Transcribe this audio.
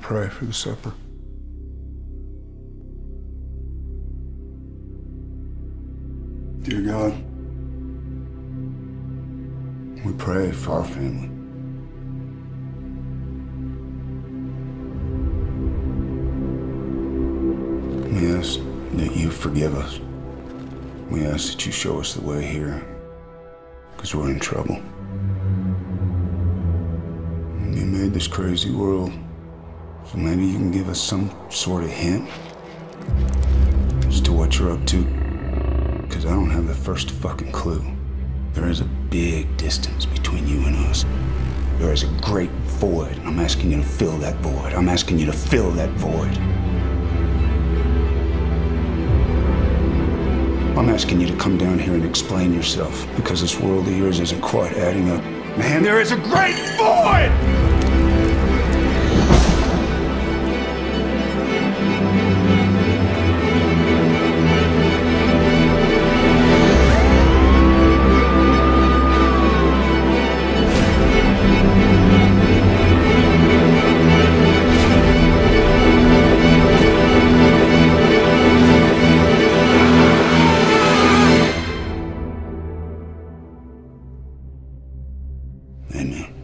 pray for the supper. Dear God, we pray for our family. We ask that you forgive us. We ask that you show us the way here, because we're in trouble. You made this crazy world, so maybe you can give us some sort of hint as to what you're up to. Because I don't have the first fucking clue. There is a big distance between you and us. There is a great void. I'm asking you to fill that void. I'm asking you to fill that void. I'm asking you to come down here and explain yourself because this world of yours isn't quite adding up. Man, there is a great void! Amen.